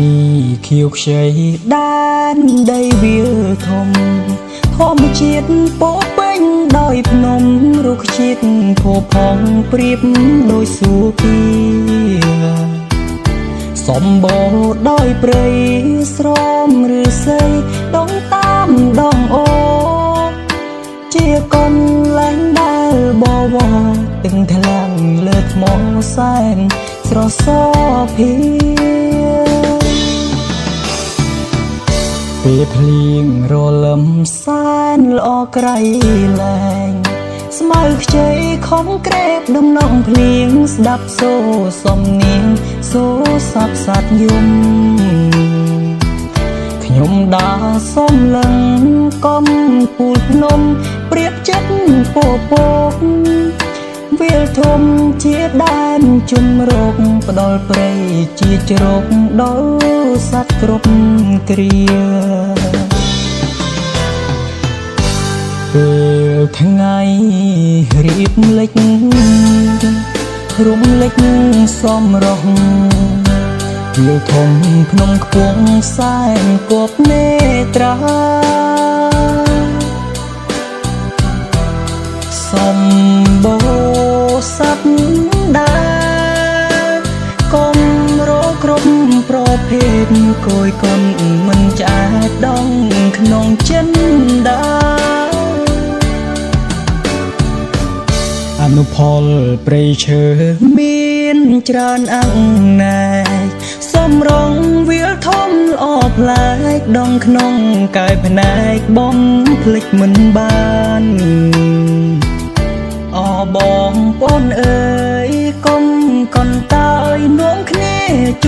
នីខៀវខ្ចីដែនដីវាលធំធម្មជាតិពោពេញដោយភ្នំរុក្ខជាតិភពផងព្រៀបដោយសួគ៌សម្បូរដោយព្រៃស្រមឬស័យដងតាមដងអូជាកូនលែងដែលបវរទឹងថ្លាំងលើថ្មសែនស្រសភី ពេលភ្លៀងរលឹមសែនល្អក្រៃលែងស្មៅខ្ចីខំក្រេបដំណងភ្លៀងស្ដាប់សូសំនៀងសូសាប់សាត់យំខ្ញុំដើរសំលឹងកំពូលភ្នំព្រៀបចិត្តពពកវាលធំជាដែនជំរកផ្ដល់ព្រៃជាជ្រកដល់ សត្វគ្រប់គ្រាពេលថ្ងៃរៀបលិចរំលេចសំរោះវាលធំភ្នំខ្ពង់សែនគប់នេត្រា ភេទគួយកុនមិនឆ្អែតដងក្នុងចិនដាអនុផលព្រៃឈើមានច្រើនអង្គណែកសំរងវាលធំល្អប្លែកដងក្នុងកាយភ្នែកបំភ្លេចមិនបានអបងប្អូនអើយកុំកន់តើយនាំគ្នាជួយថែ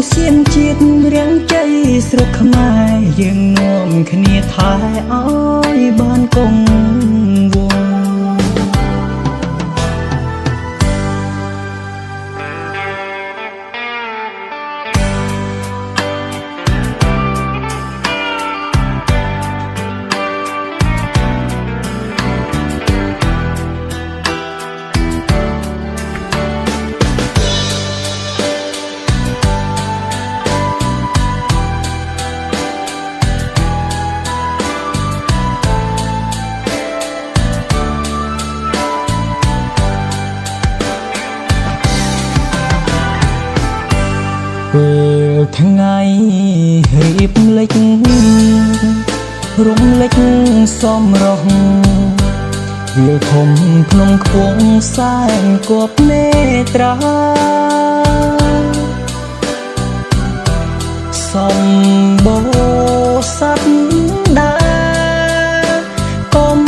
ឧសៀនជាតិរៀងជ័យស្រុកខ្មែរយើងនាំគ្នាថែឲ្យបានគង់ ពេលថ្ងៃរៀបលិចរំលេចសំរោះវាលធំភ្នំខ្ពង់សែនគប់នេត្រាសំបូរសັດដែរកុំ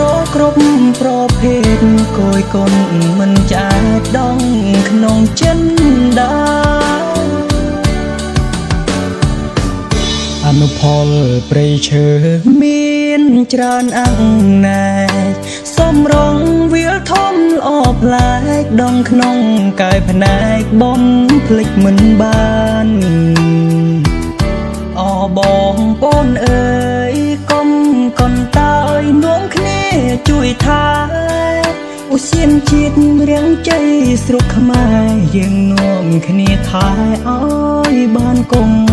រកគ្រប់ប្រភេទគួយកូនមិនឆ្អែតដងក្នុងចិនដា ផលព្រៃឈើមានច្រើនអង្គណែកសំរងវាលធំល្អប្លែកដងក្នុងកាយភ្នែកបំភ្លេចមិនបានអបងប្អូនអើយកុំកន់តើយនាំគ្នាជួយថែឧសៀនជាតិរៀងជ័យស្រុកខ្មែរយើងនាំគ្នាថែឲ្យបានគង់